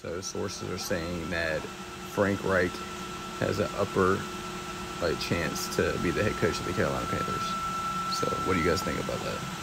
So sources are saying that Frank Reich has an upper like chance to be the head coach of the Carolina Panthers. So what do you guys think about that?